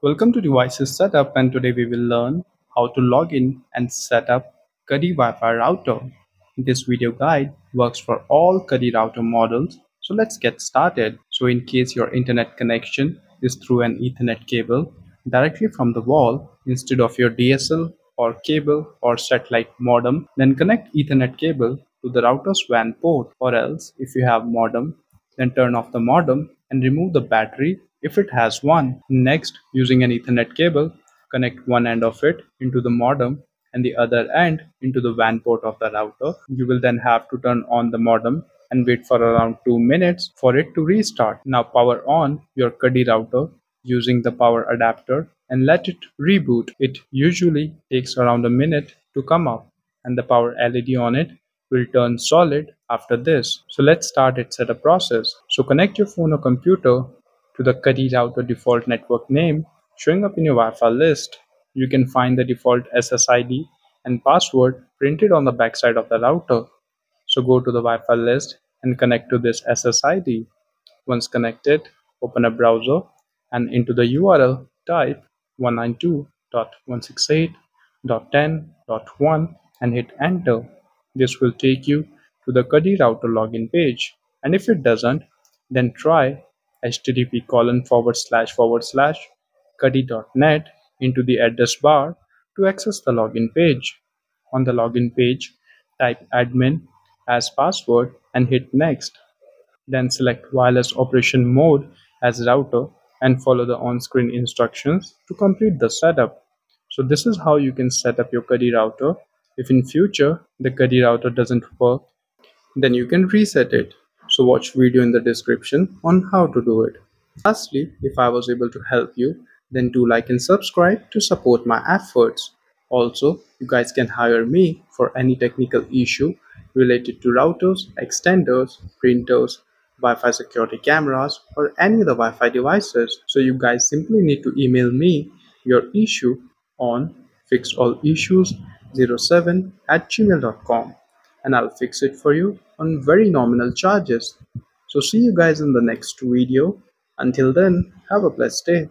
Welcome to Devices Setup and today we will learn how to log in and set up Cudy Wi-Fi router. This video guide works for all Cudy router models. So let's get started. So in case your internet connection is through an ethernet cable directly from the wall instead of your DSL or cable or satellite modem, then connect ethernet cable to the router's WAN port or else if you have modem, then turn off the modem and remove the battery if it has one. Next, using an ethernet cable, connect one end of it into the modem and the other end into the WAN port of the router. You will then have to turn on the modem and wait for around 2 minutes for it to restart. Now power on your Cudy router using the power adapter and let it reboot. It usually takes around a minute to come up and the power LED on it will turn solid after this. So let's start its setup process. So connect your phone or computer to the Cudy router default network name showing up in your Wi-Fi list. You can find the default SSID and password printed on the backside of the router. So go to the Wi-Fi list and connect to this SSID. Once connected, open a browser and into the URL type 192.168.10.1 and hit enter. This will take you to the Cudy router login page and if it doesn't then try http colon forward slash forward slash cudy.net into the address bar to access the login page. On the login page, type admin as password and hit next. Then select wireless operation mode as router and follow the on-screen instructions to complete the setup. So this is how you can set up your Cudy router. If in future the Cudy router doesn't work, then you can reset it. So watch video in the description on how to do it. Lastly, if I was able to help you, then do like and subscribe to support my efforts. Also, you guys can hire me for any technical issue related to routers, extenders, printers, Wi-Fi security cameras, or any other Wi-Fi devices. So you guys simply need to email me your issue on fixallissues07 at gmail.com and I'll fix it for you on very nominal charges. So see you guys in the next video. Until then, have a blessed day.